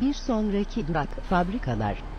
Bir sonraki durak fabrikalar.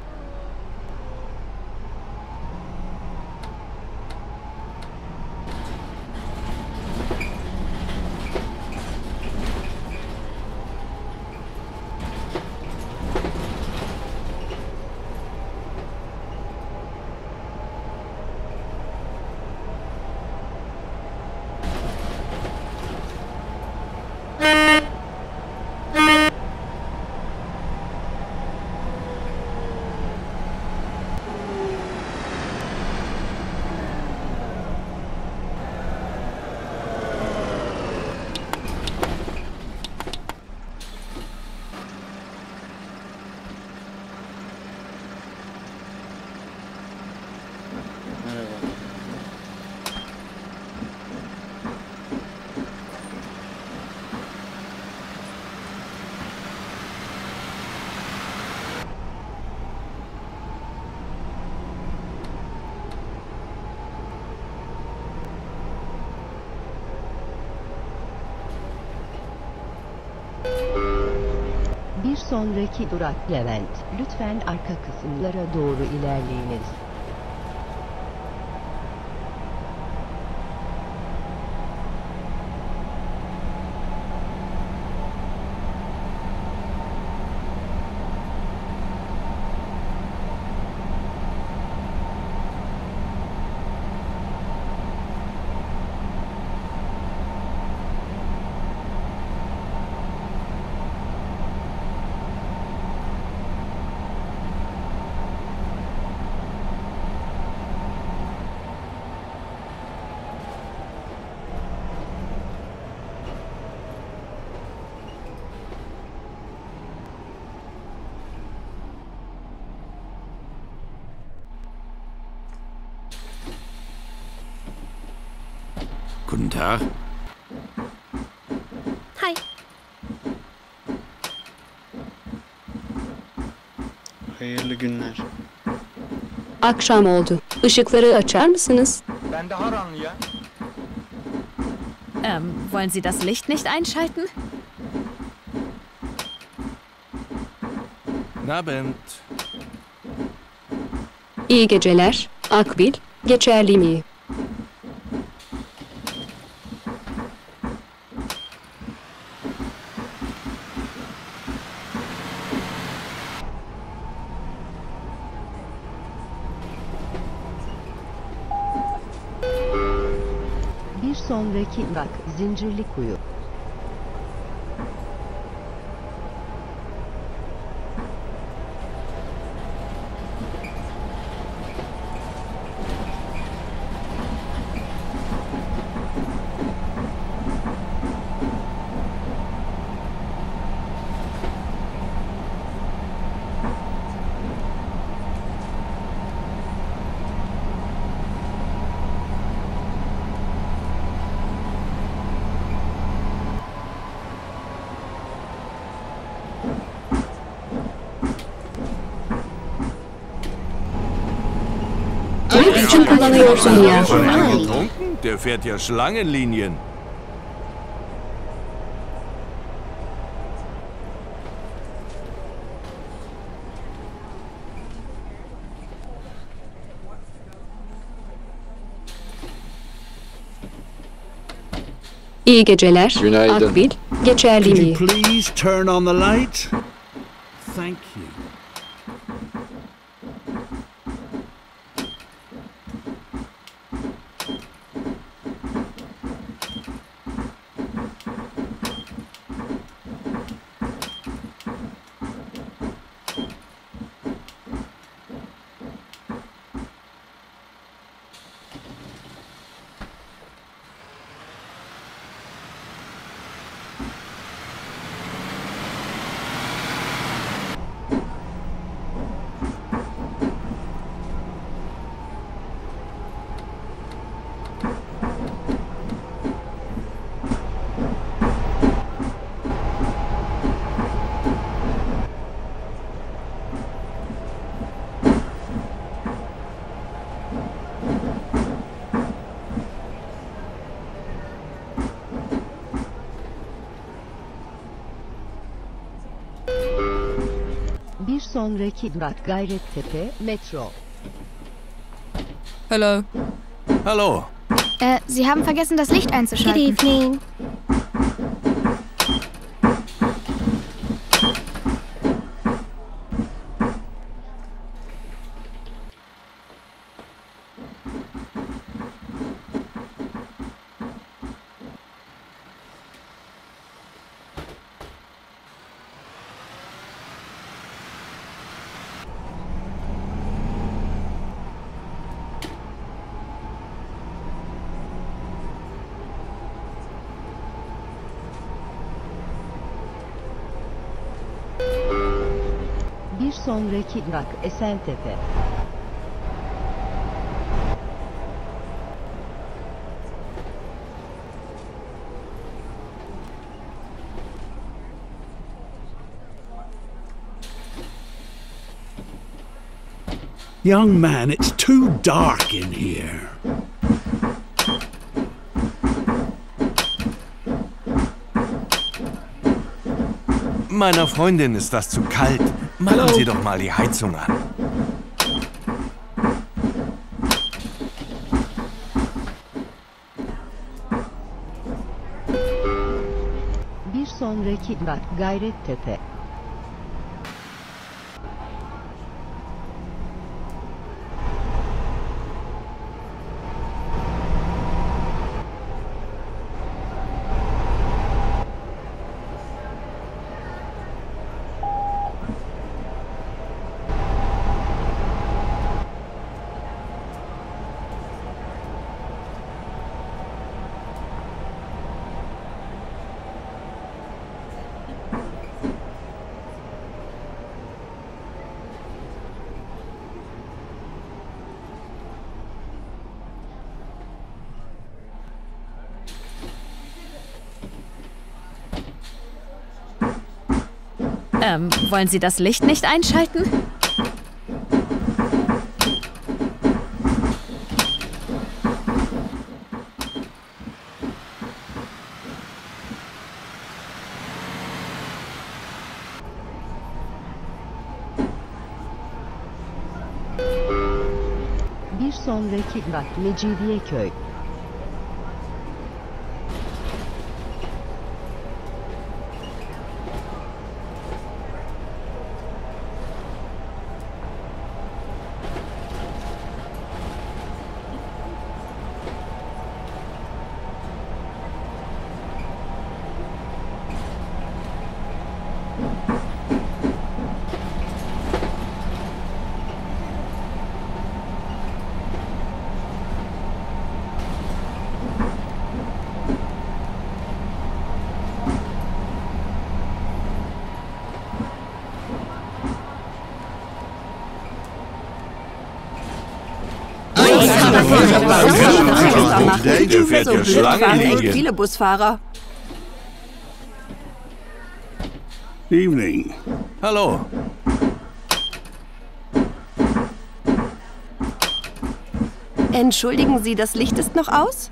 Bir sonraki durak Levent. Lütfen arka kısımlara doğru ilerleyiniz. Tag. Hi. Hayırlı günler. Akşam oldu. Işıkları açar mısınız? Ben ranlı ya. Ähm, wollen Sie das Licht nicht einschalten? Abend. İyi geceler. Akbil, geçerli mi? Bak zincirli kuyu. Kullanıyorsun ya? Schon angetrunken? Der fährt ja Schlangenlinien. İyi geceler. Günaydın. Akbil, geçerli mi? please turn on the light? Thank sonraki durak Gayrettepe Metro. Hallo. Hallo. Äh, Sie haben vergessen, das Licht einzuschalten. Good evening. Bir sonraki durak Esentepe. Young man, it's too dark in here. Meiner Freundin ist das zu kalt. Machen Sie doch mal die Heizung an. Bir sonraki durak Gayrettepe. Ähm, wollen Sie das Licht nicht einschalten? Bir sonraki durak Mecidiyeköy. Der fährt ja Schlangenlinien. Viele Busfahrer. Evening. Hallo. Entschuldigen Sie, das Licht ist noch aus?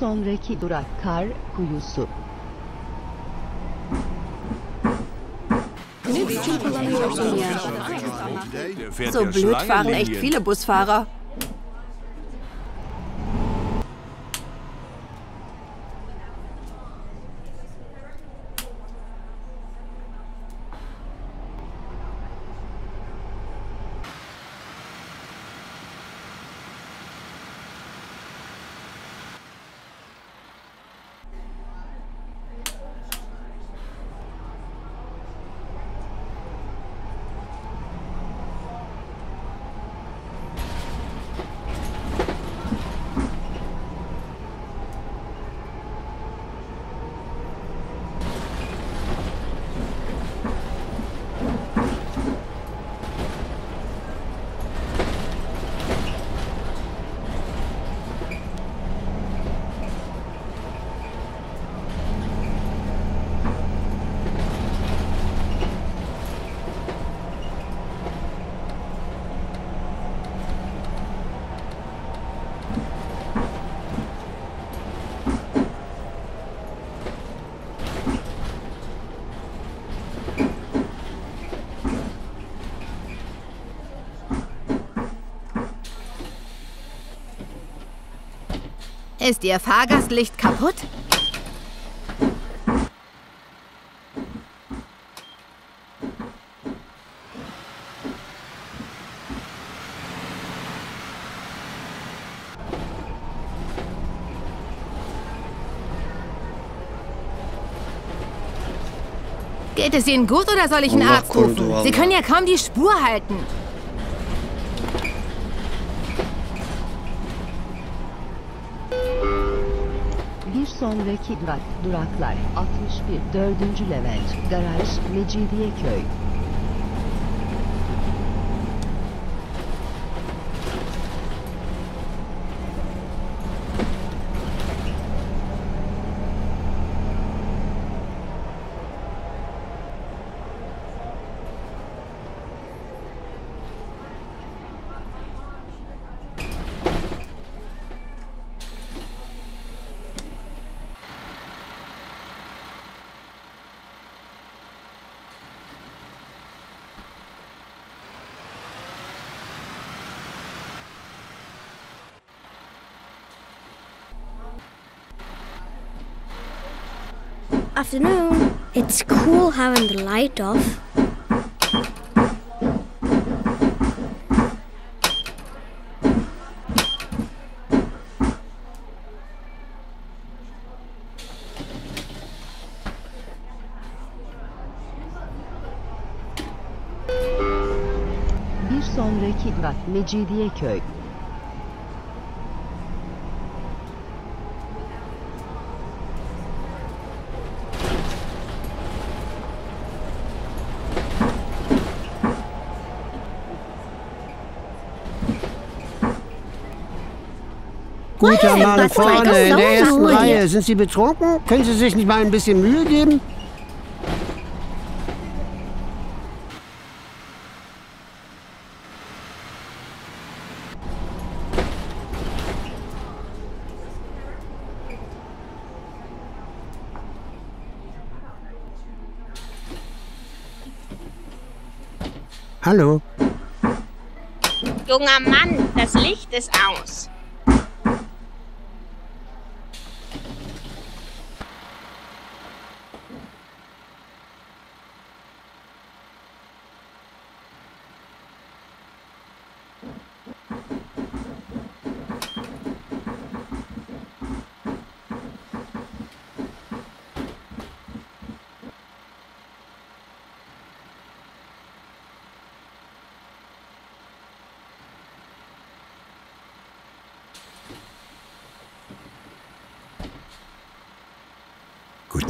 Sonraki durak kar kuyusu. Ne biçim kullanıyorsun ya? So blöd fahren echt viele Busfahrer. Ist Ihr Fahrgastlicht kaputt? Geht es Ihnen gut oder soll ich einen Arzt rufen? Sie können ja kaum die Spur halten. Sonraki durak duraklar 61 4. Levent Garaj Mecidiyeköy. Afternoon. It's cool having the light off. Bir sonraki durak Mecidiyeköy. Guter Mann Mann vorne vorne in der ersten Reihe. Reihe. Sind Sie betrunken? Können Sie sich nicht mal ein bisschen Mühe geben? Hallo. Junger Mann, das Licht ist aus.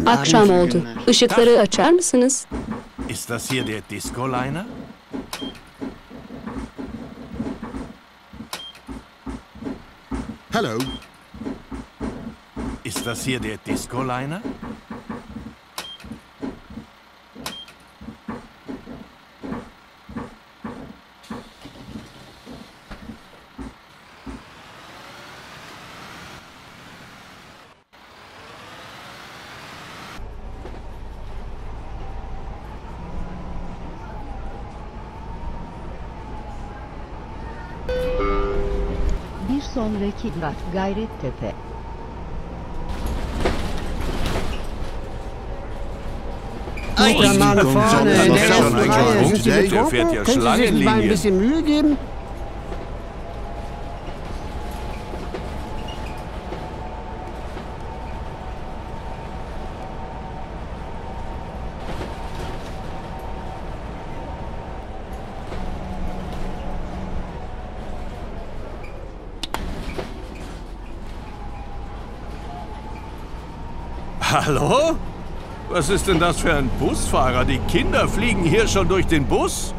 Akşam oldu. Işıkları açar mısınız? Ist das hier der Disco-Liner? Hello. Ist das hier der Disco-Liner? sonraki durak Gayrettepe. Mal Komm, vorne der schon ersten ein Reihe. Punkt, Sind Sie der betrunken? fährt ja Können Sie sich mal ein bisschen Mühe geben? Hallo? Was ist denn das für ein Busfahrer? Die Kinder fliegen hier schon durch den Bus?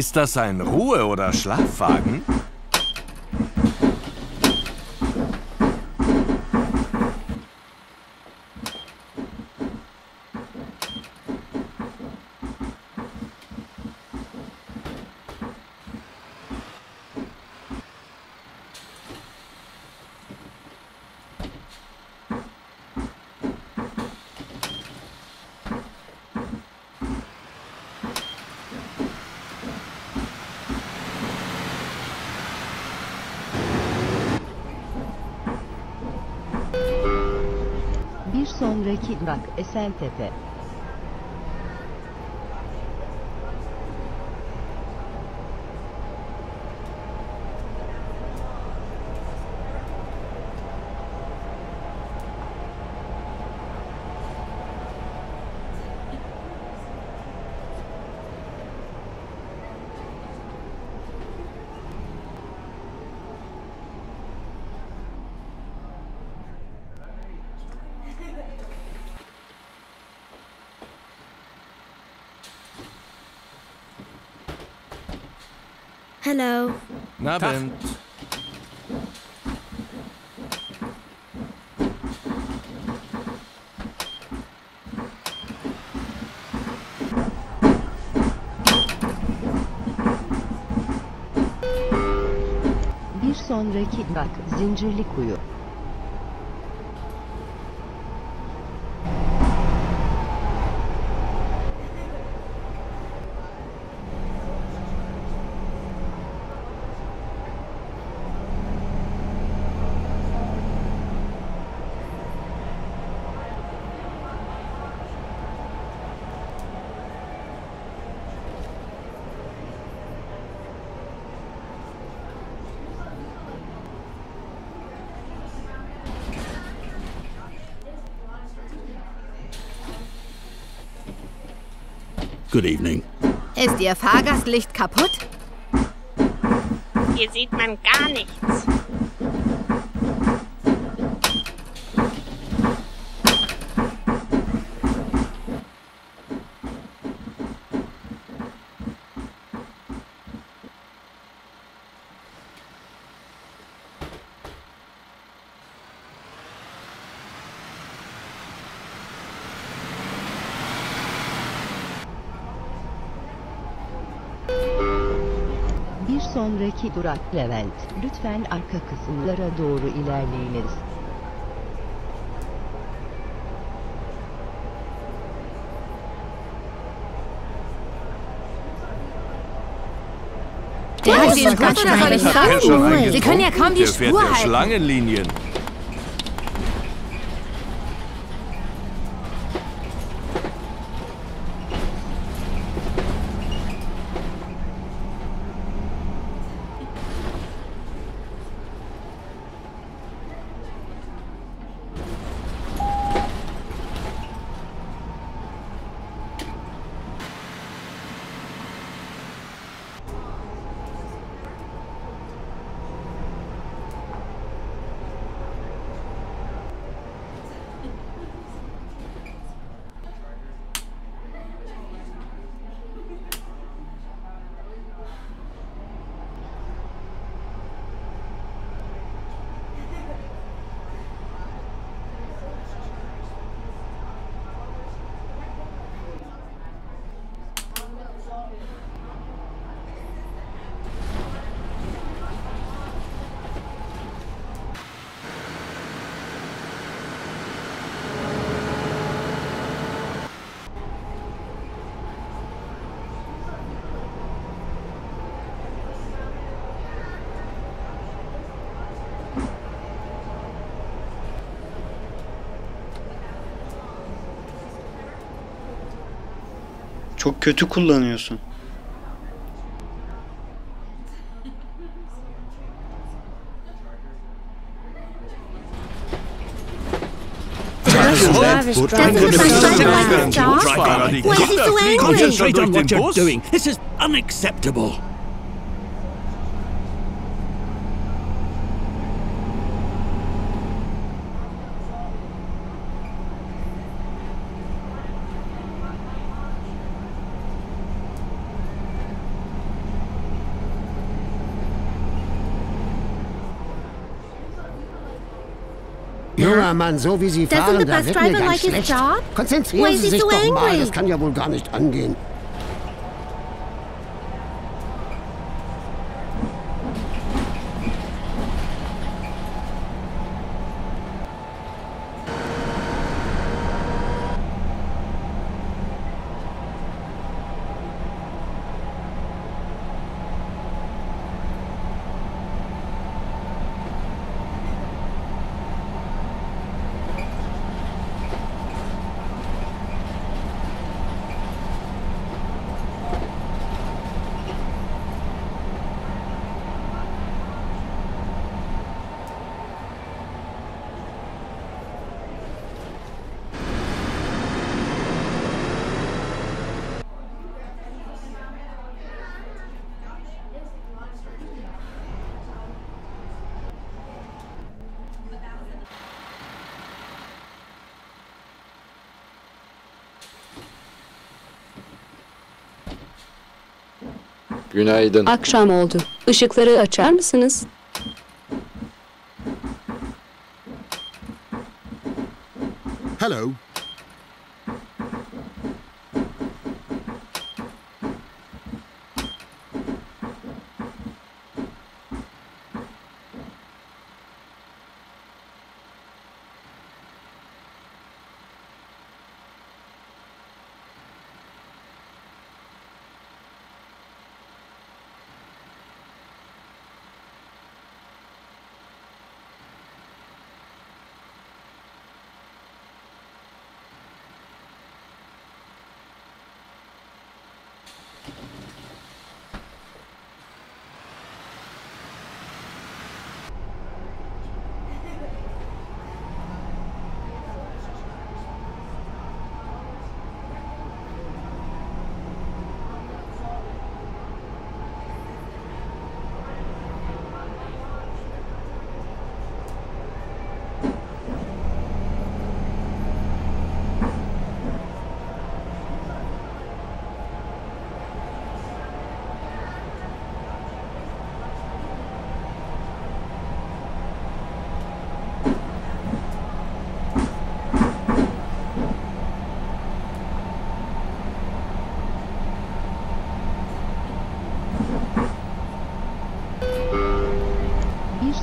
Ist das ein Ruhe- oder Schlafwagen? Sonraki durak Esentepe. Hello. Na Bir sonraki bak zincirli kuyu. Good evening. Ist Ihr Fahrgastlicht kaputt? Hier sieht man gar nichts. sonraki durak Levent. Lütfen arka kısımlara doğru ilerleyiniz. Der hat den Gott Sie können ja kaum die Spur halten. Schlangenlinien. Çok kötü kullanıyorsun. Concentrate on what you're doing. This is unacceptable. Junger Mann, so wie Sie fahren, da bus wird mir driver ganz like his schlecht. Konzentrieren Sie sich doch mal, das kann ja wohl gar nicht angehen. Günaydın. Akşam oldu. Işıkları açar mısınız? Hello.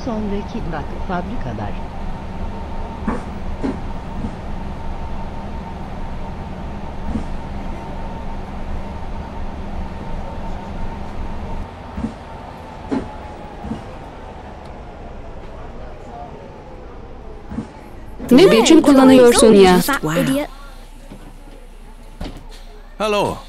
Sonraki durak fabrikalar. Ne biçim kullanıyorsun ya? Fat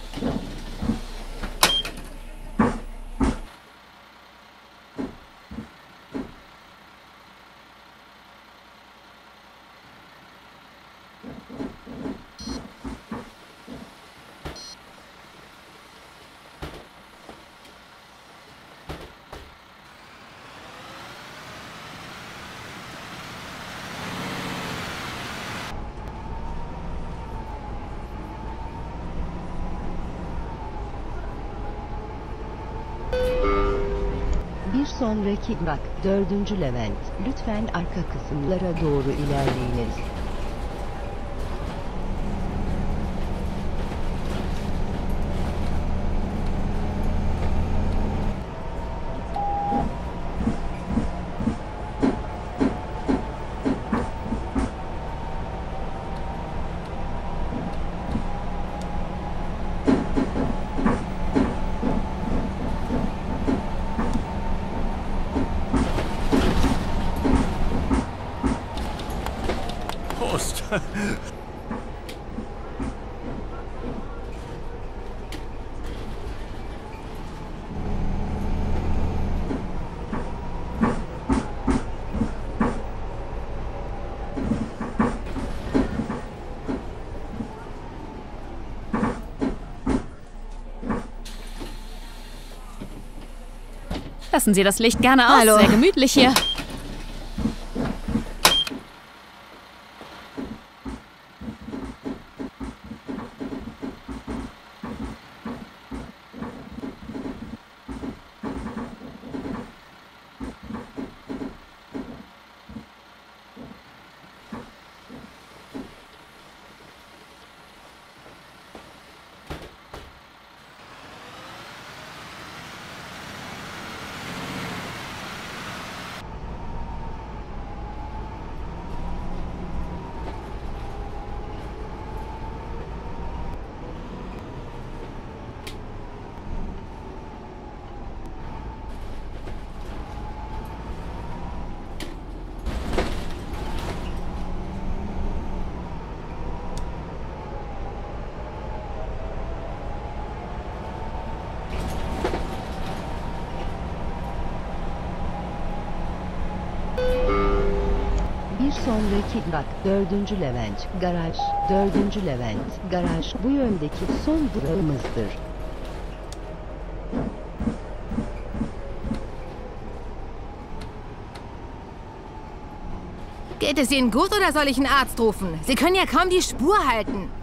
Bir sonraki durak 4. Levent. Lütfen arka kısımlara doğru ilerleyiniz. Lassen Sie das Licht gerne aus. Hallo. Sehr gemütlich hier. Bir sonraki durak 4. Levent. Garaj 4. Levent. Garaj bu yöndeki son durağımızdır. Geht es Ihnen gut oder soll ich einen Arzt rufen? Sie können ja kaum die Spur halten.